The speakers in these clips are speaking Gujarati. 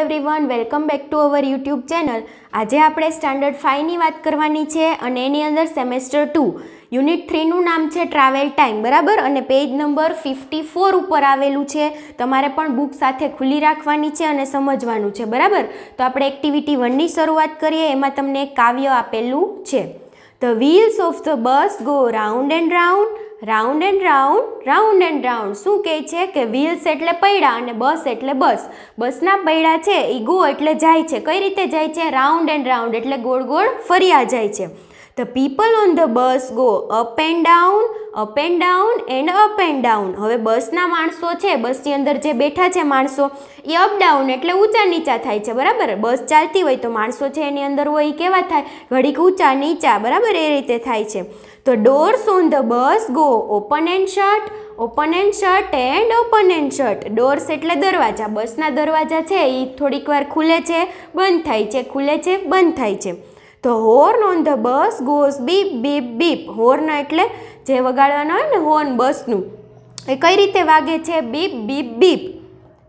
Everyone welcome back to our YouTube channel આજે આપણે સ્ટાન્ડર્ડ ફાઇવની વાત કરવાની છે અને એની અંદર સેમેસ્ટર ટુ યુનિટ થ્રીનું નામ છે ટ્રાવેલ ટાઈમ બરાબર? અને પેજ નંબર ફિફ્ટી ફોર ઉપર આવેલું છે. તમારે પણ બુક સાથે ખુલ્લી રાખવાની છે અને સમજવાનું છે, બરાબર? તો આપણે એક્ટિવિટી વનની શરૂઆત કરીએ, એમાં તમને કાવ્ય આપેલું છે. The wheels of the bus go round and round round and round round and round શું કહે છે? કે વ્હીલ્સ એટલે પૈડા અને બસ એટલે બસ બસના પૈડા છે એ ગો એટલે જાય છે. કઈ રીતે જાય છે? રાઉન્ડ એન્ડ રાઉન્ડ એટલે ગોળ ગોળ ફર્યા જાય છે. The people on the bus go up and down up and down and up and down. હવે બસના માણસો છે, બસની અંદર જે બેઠા છે માણસો, એ અપ ડાઉન એટલે ઊંચા નીચા થાય છે, બરાબર? બસ ચાલતી હોય તો માણસો છે એની અંદર હોય એ કેવા થાય? ઘડીક ઊંચા નીચા, બરાબર? એ રીતે થાય છે. તો doors on the bus go, open and shut, open and shut and open and shut doors એટલે દરવાજા. બસના દરવાજા છે, એ થોડીક વાર ખુલે છે, બંધ થાય છે, ખુલે છે, બંધ થાય છે. તો horn on the bus goes beep beep beep horn એટલે જે વગાડવાનો હોય ને હોર્ન બસનું એ કઈ રીતે વાગે છે? Beep beep beep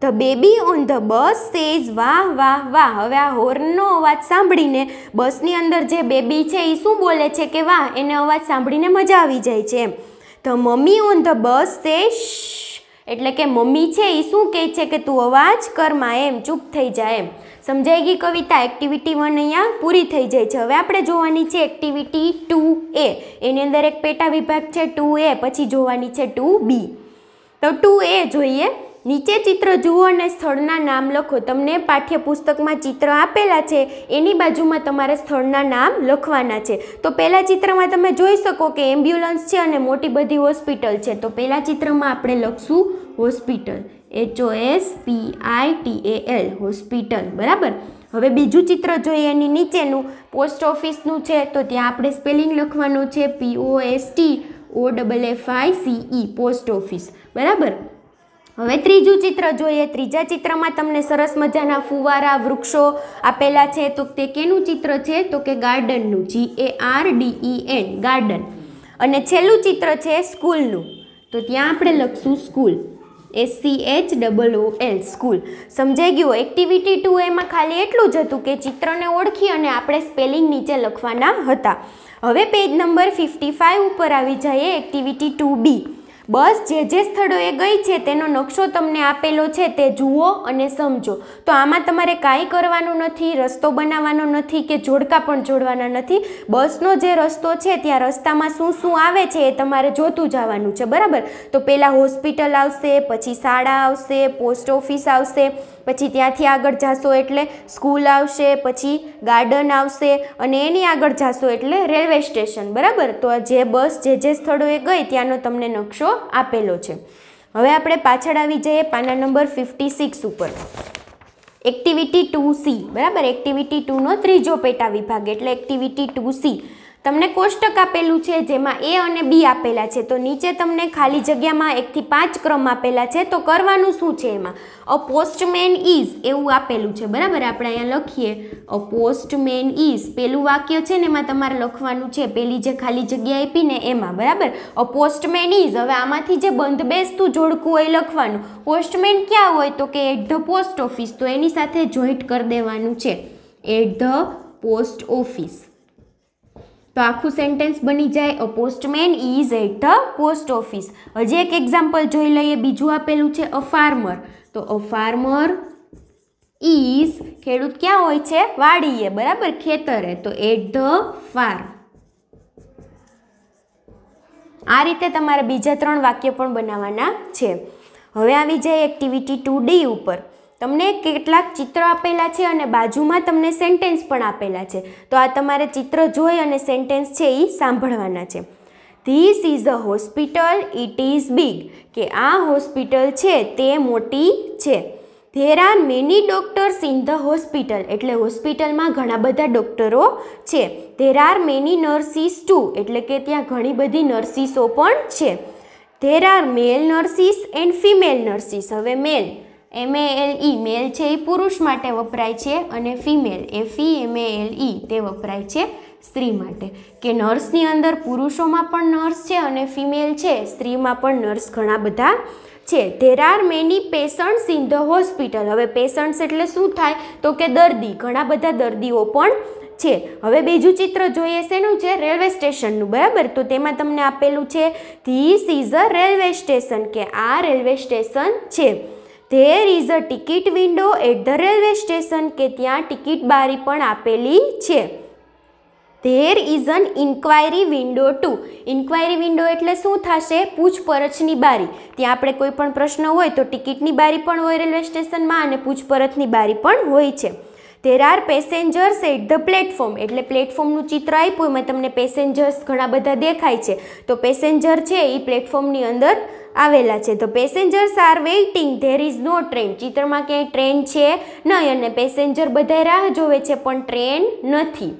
the baby on the bus says wah wah wah. હવે આ હોર્નનો અવાજ સાંભળીને બસની અંદર જે બેબી છે એ શું બોલે છે કે, વાહ. એને અવાજ સાંભળીને મજા આવી જાય છે એમ. The mummy on the bus say એટલે કે મમ્મી છે એ શું કહે છે કે, તું અવાજ કરમાં એમ ચૂપ થઈ જાય એમ. સમજાઈ ગઈ કવિતા એક્ટિવિટી વન અહીંયા પૂરી થઈ જાય છે. હવે આપણે જોવાની છે એક્ટિવિટી ટુ એ એની અંદર એક પેટા વિભાગ છે ટુ એ પછી જોવાની છે ટુ બી તો ટુ એ જોઈએ. નીચે ચિત્ર જુઓ અને સ્થળના નામ લખો. તમને પાઠ્યપુસ્તકમાં ચિત્ર આપેલા છે, એની બાજુમાં તમારે સ્થળના નામ લખવાના છે. તો પહેલાં ચિત્રમાં તમે જોઈ શકો કે એમ્બ્યુલન્સ છે અને મોટી બધી હોસ્પિટલ છે. તો પહેલાં ચિત્રમાં આપણે લખશું hospital H O S P I T A L hospital બરાબર? હવે બીજું ચિત્ર જોઈએ એની નીચેનું. પોસ્ટ ઓફિસનું છે, તો ત્યાં આપણે સ્પેલિંગ લખવાનું છે P O S T O double F I C E post office બરાબર? હવે ત્રીજું ચિત્ર જોઈએ. ત્રીજા ચિત્રમાં તમને સરસ મજાના ફુવારા, વૃક્ષો આપેલા છે. તો તે કેનું ચિત્ર છે? તો કે ગાર્ડનનું. G A R D E N garden. અને છેલ્લું ચિત્ર છે સ્કૂલનું. તો ત્યાં આપણે લખશું school. S C H double O L school સમજાઈ ગયું? એક્ટિવિટી ટુ એમાં ખાલી એટલું જ હતું કે ચિત્રને ઓળખી અને આપણે સ્પેલિંગ નીચે લખવાના હતા. હવે પેજ નંબર ફિફ્ટી ફાઇવ ઉપર આવી જઈએ એક્ટિવિટી ટુ બી બસ જે જે સ્થળોએ ગઈ છે તેનો નકશો તમને આપેલો છે તે જુઓ અને સમજો. તો આમાં તમારે કાંઈ કરવાનું નથી, રસ્તો બનાવવાનો નથી કે જોડકા પણ જોડવાના નથી. બસનો જે રસ્તો છે ત્યાં રસ્તામાં શું શું આવે છે એ તમારે જોતું જવાનું છે, બરાબર? તો પહેલાં હોસ્પિટલ આવશે, પછી શાળા આવશે, પોસ્ટ ઓફિસ આવશે પછી ત્યાંથી આગળ જાશો એટલે સ્કૂલ આવશે, પછી ગાર્ડન આવશે અને એની આગળ જાશો એટલે રેલવે સ્ટેશન, બરાબર? તો જે બસ, જે જે સ્થળોએ ગઈ ત્યાંનો તમને નકશો આપેલો છે. હવે આપણે પાછળ આવી જઈએ પાના નંબર ફિફ્ટી સિક્સ ઉપર. એક્ટિવિટી ટુ સી, બરાબર? એક્ટિવિટી ટુનો ત્રીજો પેટા વિભાગ એટલે એક્ટિવિટી ટુ સી. તમને કોષ્ટક આપેલું છે જેમાં એ અને બી આપેલા છે, તો નીચે તમને ખાલી જગ્યામાં એકથી પાંચ ક્રમ આપેલા છે, તો કરવાનું શું છે એમાં? અ પોસ્ટમેન ઇઝ એવું આપેલું છે, બરાબર? આપણે અહીંયા લખીએ અ પોસ્ટમેન ઇઝ પેલું વાક્ય છે ને એમાં તમારે લખવાનું છે, પેલી જે ખાલી જગ્યા આપી ને એમાં, બરાબર? અ પોસ્ટમેન ઇઝ હવે આમાંથી જે બંધ બેસતું જોડકું હોય લખવાનું. પોસ્ટમેન ક્યાં હોય? તો કે એટ ધ પોસ્ટ ઓફિસ તો એની સાથે જોઈન્ટ કરી દેવાનું છે. એટ ધ પોસ્ટ ઓફિસ તો આખું સેન્ટેન્સ બની જાય a postman is at the post office હજી એક એક્ઝામ્પલ જોઈ લઈએ, બીજું આપેલું છે અ ફાર્મર તો અ ફાર્મર ઇઝ ખેડૂત ક્યાં હોય છે? વાડીએ, બરાબર? ખેતરે. તો એટ ધ ફાર્મ આ રીતે તમારે બીજા ત્રણ વાક્ય પણ બનાવવાના છે. હવે આવી જાય એક્ટિવિટી ટુ ડી ઉપર. તમને કેટલાક ચિત્ર આપેલા છે અને બાજુમાં તમને સેન્ટેન્સ પણ આપેલા છે. તો આ તમારે ચિત્ર જોઈ અને સેન્ટેન્સ છે એ સાંભળવાના છે. This is a hospital it is big કે આ હોસ્પિટલ છે, તે મોટી છે. There are many doctors in the hospital એટલે હોસ્પિટલમાં ઘણા બધા ડૉક્ટરો છે. There are many nurses too એટલે કે ત્યાં ઘણી બધી નર્સિસો પણ છે. There are male nurses and female nurses હવે મેલ એમ એ એલ ઈ મેલ છે એ પુરુષ માટે વપરાય છે અને ફિમેલ એ એલ ઈ તે વપરાય છે સ્ત્રી માટે. કે નર્સની અંદર પુરુષોમાં પણ નર્સ છે અને ફિમેલ છે, સ્ત્રીમાં પણ નર્સ ઘણા બધા છે. There are many patients in the hospital હવે પેશન્ટ્સ એટલે શું થાય? તો કે દર્દી, ઘણા બધા દર્દીઓ પણ છે. હવે બીજું ચિત્ર જોઈએ શેનું છે? રેલવે સ્ટેશનનું, બરાબર? તો તેમાં તમને આપેલું છે this is a railway station કે આ રેલવે સ્ટેશન છે. There is a ticket window at the railway station કે ત્યાં ટિકિટ બારી પણ આપેલી છે. There is an inquiry window too inquiry window એટલે શું થશે? પૂછપરછની બારી. ત્યાં આપણે કોઈ પણ પ્રશ્ન હોય તો ટિકિટની બારી પણ હોય રેલવે સ્ટેશનમાં અને પૂછપરછની બારી પણ હોય છે. There are passengers at the platform એટલે પ્લેટફોર્મનું ચિત્ર આપ્યું એમાં તમને પેસેન્જર્સ ઘણા બધા દેખાય છે. તો પેસેન્જર છે એ પ્લેટફોર્મની અંદર આવેલા છે. તો passengers are waiting there is no train ચિત્રમાં ક્યાંય ટ્રેન છે નહીં અને પેસેન્જર બધા રાહ જોવે છે, પણ ટ્રેન નથી.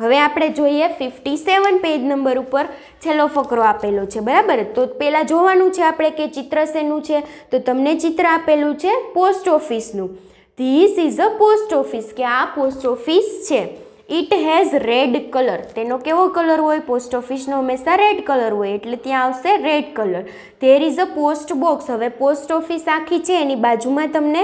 હવે આપણે જોઈએ ફિફ્ટી સેવન પેજ નંબર ઉપર છેલ્લો ફકરો આપેલો છે. બરાબર? તો પહેલાં જોવાનું છે આપણે કે ચિત્ર શેનું છે? તો તમને ચિત્ર આપેલું છે post ઓફિસનું this is a post office કે આ પોસ્ટ ઓફિસ છે. ઇટ હેઝ રેડ કલર તેનો કેવો કલર હોય? પોસ્ટ ઓફિસનો હંમેશા રેડ કલર હોય, એટલે ત્યાં આવશે red colour there is a post box હવે પોસ્ટ ઓફિસ આખી છે, એની બાજુમાં તમને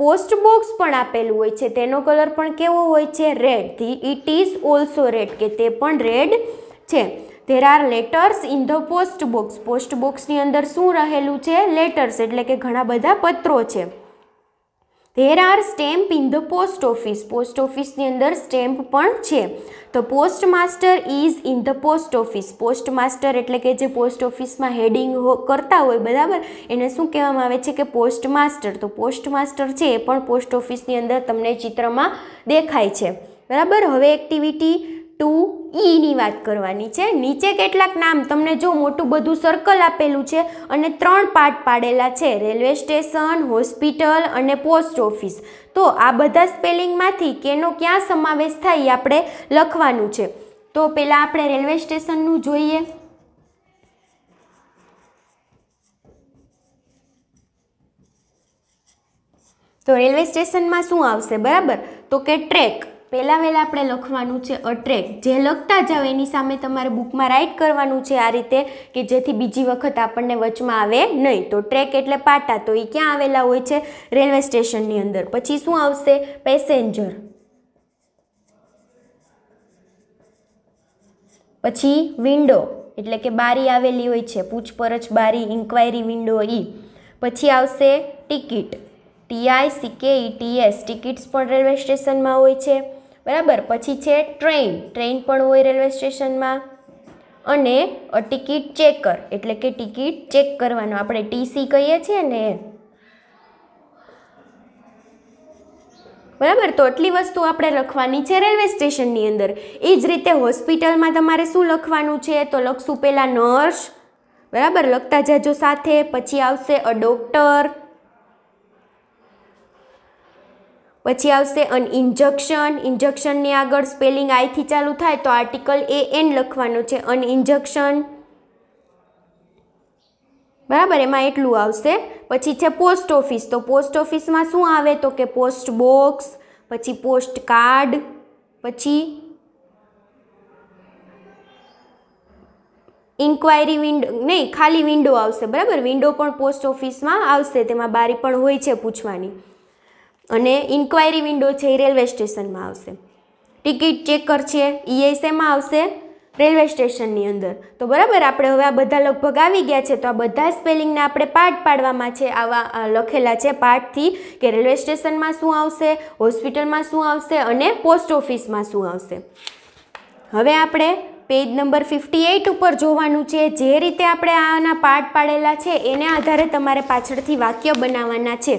પોસ્ટ બોક્સ પણ આપેલું હોય છે. તેનો કલર પણ કેવો હોય છે? Red the it is also red કે તે પણ રેડ છે. There are letters in the post box post બોક્સની અંદર શું રહેલું છે? લેટર્સ એટલે કે ઘણા બધા પત્રો છે. There are stamp in the post office post ઓફિસની અંદર સ્ટેમ્પ પણ છે. તો postmaster is in the post office postmaster એટલે કે જે પોસ્ટ ઓફિસમાં હેડિંગ કરતા હોય, બરાબર? એને શું કહેવામાં આવે છે કે પોસ્ટ માસ્ટર તો પોસ્ટ માસ્ટર છે એ પણ પોસ્ટ ઓફિસની અંદર તમને ચિત્રમાં દેખાય છે. બરાબર? હવે એક્ટિવિટી ટુ ઈની વાત કરવાની છે. નીચે કેટલાક નામ તમને જો મોટું બધું સર્કલ આપેલું છે અને ત્રણ પાર્ટ પાડેલા છે. રેલવે સ્ટેશન, હોસ્પિટલ અને પોસ્ટ ઓફિસ. તો આ બધા સ્પેલિંગમાંથી કેનો ક્યાં સમાવેશ થાય આપણે લખવાનું છે. તો પહેલાં આપણે રેલવે સ્ટેશનનું જોઈએ. તો રેલવે સ્ટેશનમાં શું આવશે? બરાબર? તો કે ટ્રેક. પહેલાં વહેલા આપણે લખવાનું છે અ ટ્રેક જે લખતા જાઓ એની સામે તમારે બુકમાં રાઇટ કરવાનું છે આ રીતે કે જેથી બીજી વખત આપણને વચમાં આવે નહીં. તો ટ્રેક એટલે પાટા. તો એ ક્યાં આવેલા હોય છે? રેલવે સ્ટેશનની અંદર. પછી શું આવશે? પેસેન્જર પછી વિન્ડો એટલે કે બારી આવેલી હોય છે. પૂછપરછ, બારી ઇન્ક્વાયરી વિન્ડો ઈ. પછી આવશે ticket T I C K T S tickets પણ રેલવે સ્ટેશનમાં હોય છે. બરાબર? પછી છે ટ્રેન. ટ્રેન પણ હોય રેલવે સ્ટેશનમાં. અને ટિકિટ ચેકર. એટલે કે ટિકિટ ચેક કરવાનો. આપણે ટીસી કહીએ છીએ ને. બરાબર? તો આટલી વસ્તુ આપણે લખવાની છે રેલવે સ્ટેશનની અંદર. એ જ રીતે હોસ્પિટલમાં તમારે શું લખવાનું છે? તો લખશું પહેલાં નર્સ. બરાબર? લખતા જાજો સાથે. પછી આવશે અ ડોક્ટર. પછી આવશે અન ઇન્જેક્શન ઇન્જેક્શનની આગળ સ્પેલિંગ આઈથી ચાલુ થાય તો આર્ટિકલ એ એન લખવાનું છે. અન ઇન્જેક્શન બરાબર? એમાં એટલું આવશે. પછી છે પોસ્ટ ઓફિસ તો પોસ્ટ ઓફિસમાં શું આવે? તો કે પોસ્ટ બોક્સ પછી પોસ્ટ કાર્ડ પછી ઇન્ક્વાયરી વિન્ડો નહીં, ખાલી વિન્ડો આવશે. બરાબર? વિન્ડો પણ પોસ્ટ ઓફિસમાં આવશે. તેમાં બારી પણ હોય છે પૂછવાની. અને ઇન્ક્વાયરી વિન્ડો છે એ રેલવે સ્ટેશનમાં આવશે. ટિકિટ ચેકર છે એ શેમાં આવશે રેલવે સ્ટેશનની અંદર. તો બરાબર, આપણે હવે આ બધા લગભગ આવી ગયા છે, તો આ બધા સ્પેલિંગને આપણે પાર્ટ પાડવામાં છે, આવા લખેલા છે પાર્ટથી કે રેલવે સ્ટેશનમાં શું આવશે હોસ્પિટલમાં શું આવશે અને પોસ્ટ ઓફિસમાં શું આવશે. હવે આપણે પેજ નંબર ફિફ્ટી એઇટ ઉપર જોવાનું છે, જે રીતે આપણે આના પાર્ટ પાડેલા છે, એને આધારે તમારે પાછળથી વાક્ય બનાવવાના છે.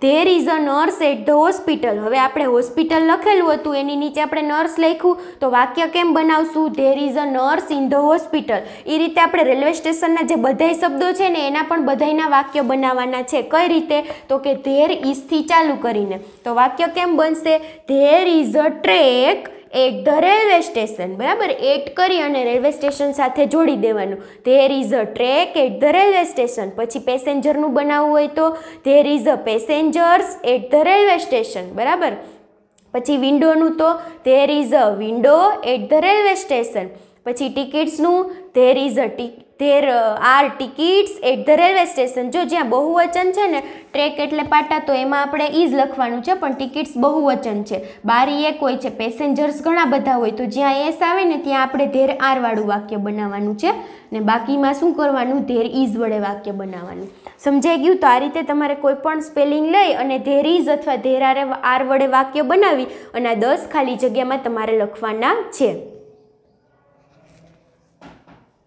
There is a nurse at the hospital હવે આપણે હોસ્પિટલ લખેલું હતું, એની નીચે આપણે નર્સ લખ્યું. તો વાક્ય કેમ બનાવશું? There is a nurse in the hospital એ રીતે આપણે રેલવે સ્ટેશનના જે બધાય શબ્દો છે ને, એના પણ બધાયના વાક્ય બનાવવાના છે. કઈ રીતે? તો કે ધેર ઇઝથી ચાલુ કરીને. તો વાક્ય કેમ બનશે? There is a track at the railway station, બરાબર? એટ કરી અને રેલવે સ્ટેશન સાથે જોડી દેવાનું. There is a track at the railway station પછી પેસેન્જરનું બનાવવું હોય તો there is a passengers at the railway station બરાબર? પછી વિન્ડોનું તો there is a window at the railway station પછી ટિકિટ્સનું there is a tick there are tickets at the railway station જો જ્યાં બહુવચન છે ને ટ્રેક એટલે પાટા, તો એમાં આપણે ઈજ લખવાનું છે, પણ ટિકિટ્સ બહુવચન છે. બારી એક હોય છે પેસેન્જર્સ ઘણા બધા હોય, તો જ્યાં એસ આવે ને, ત્યાં આપણે ધેર આરવાળું વાક્ય બનાવવાનું છે. ને બાકીમાં શું કરવાનું? ધેર ઇઝ વડે વાક્ય બનાવવાનું. સમજાઈ ગયું? તો આ રીતે તમારે કોઈ પણ સ્પેલિંગ લઈ અને ધેર ઇઝ અથવા ધેર આર વડે વાક્ય બનાવી અને આ દસ ખાલી જગ્યામાં તમારે લખવાના છે.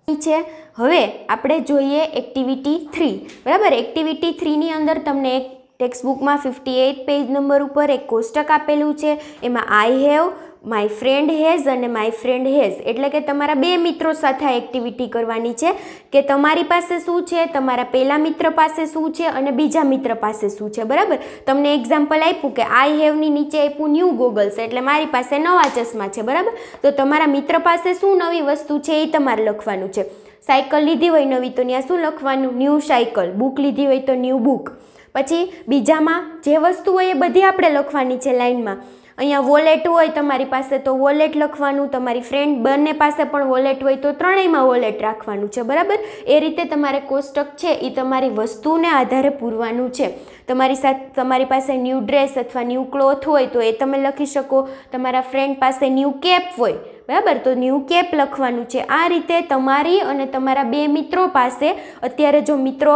છે. હવે આપણે જોઈએ એક્ટિવિટી થ્રી બરાબર? એક્ટિવિટી થ્રીની અંદર તમને એક ટેક્સ્ટબુકમાં ફિફ્ટી એઇટ પેજ નંબર ઉપર એક કોષ્ટક આપેલું છે. એમાં I have my friend has અને માય ફ્રેન્ડ હેઝ એટલે કે તમારા બે મિત્રો સાથે આ એક્ટિવિટી કરવાની છે કે તમારી પાસે શું છે, તમારા પહેલા મિત્ર પાસે શું છે અને બીજા મિત્ર પાસે શું છે. બરાબર? તમને એક્ઝામ્પલ આપ્યું કે આઈ હેવની નીચે આપ્યું ન્યૂ ગોગલ્સ એટલે મારી પાસે નવા ચશ્મા છે. બરાબર? તો તમારા મિત્ર પાસે શું નવી વસ્તુ છે એ તમારે લખવાનું છે. સાયકલ લીધી હોય નવી તો ત્યાં શું લખવાનું? ન્યૂ સાયકલ બુક લીધી હોય તો ન્યૂ બુક પછી બીજામાં જે વસ્તુ હોય એ બધી આપણે લખવાની છે લાઈનમાં. અહીંયા વોલેટ હોય તમારી પાસે તો વોલેટ લખવાનું, તમારી ફ્રેન્ડ બંને પાસે પણ વોલેટ હોય તો ત્રણેયમાં વોલેટ રાખવાનું છે, બરાબર? એ રીતે તમારે કોષ્ટક છે એ તમારી વસ્તુને આધારે પૂરવાનું છે. તમારી સાથે, તમારી પાસે ન્યૂ ડ્રેસ અથવા ન્યૂ ક્લોથ હોય તો એ તમે લખી શકો. તમારા ફ્રેન્ડ પાસે ન્યૂ કેપ હોય, બરાબર? તો ન્યૂ કેપ લખવાનું છે. આ રીતે તમારી અને તમારા બે મિત્રો પાસે, અત્યારે જો મિત્રો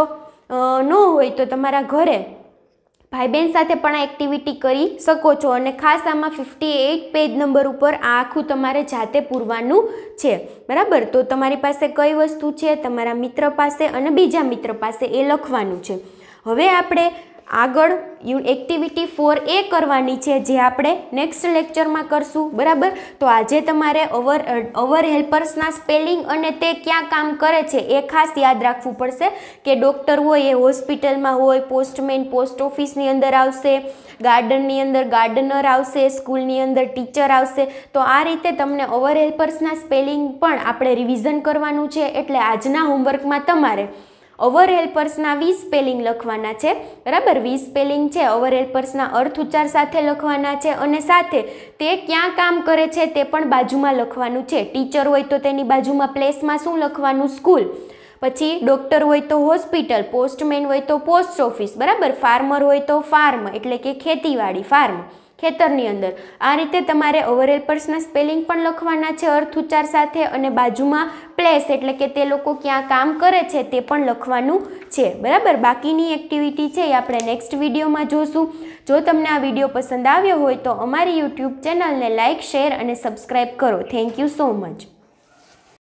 ન હોય તો તમારા ઘરે ભાઈ બહેન સાથે પણ આ એક્ટિવિટી કરી શકો છો અને ખાસ આમાં ફિફ્ટી એઇટ પેજ નંબર ઉપર આ આખું તમારે જાતે પૂરવાનું છે. બરાબર? તો તમારી પાસે કઈ વસ્તુ છે? તમારા મિત્ર પાસે અને બીજા મિત્ર પાસે એ લખવાનું છે. હવે આપણે આગળ યુ એક્ટિવિટી ફોર એ કરવાની છે, જે આપણે નેક્સ્ટ લેક્ચરમાં કરશું, બરાબર? તો આજે તમારે અવર અવર હેલ્પર્સના સ્પેલિંગ અને તે ક્યાં કામ કરે છે એ ખાસ યાદ રાખવું પડશે કે ડૉક્ટર હોય, એ હોસ્પિટલમાં હોય, પોસ્ટમેન, પોસ્ટ ઓફિસની અંદર આવશે, ગાર્ડનની અંદર ગાર્ડનર આવશે, સ્કૂલની અંદર ટીચર આવશે. તો આ રીતે તમને ઓવર હેલ્પર્સના સ્પેલિંગ પણ આપણે રિવિઝન કરવાનું છે, એટલે આજના હોમવર્કમાં તમારે ઓવર હેલ્પર્સના વીસ સ્પેલિંગ લખવાના છે. બરાબર? વીસ સ્પેલિંગ છે. ઓવર હેલ્પર્સના અર્થ ઉચ્ચાર સાથે લખવાના છે અને સાથે તે ક્યાં કામ કરે છે તે પણ બાજુમાં લખવાનું છે. ટીચર હોય તો તેની બાજુમાં પ્લેસમાં શું લખવાનું? સ્કૂલ પછી ડૉક્ટર હોય તો હોસ્પિટલ પોસ્ટમેન હોય તો પોસ્ટ ઓફિસ બરાબર? ફાર્મર હોય તો ફાર્મ એટલે કે ખેતીવાડી ફાર્મ ખેતરની અંદર. આ રીતે તમારે ઓવરએલ પર્સના સ્પેલિંગ પણ લખવાના છે, અર્થ ઉચ્ચાર સાથે અને બાજુમાં પ્લેસ એટલે કે તે લોકો ક્યાં કામ કરે છે તે પણ લખવાનું છે. બરાબર? બાકીની એક્ટિવિટી છે એ આપણે નેક્સ્ટ વિડીયોમાં જોશું. જો તમને આ વીડિયો પસંદ આવ્યો હોય તો અમારી યુટ્યુબ ચેનલને લાઇક શેર અને સબસ્ક્રાઈબ કરો. Thank you so much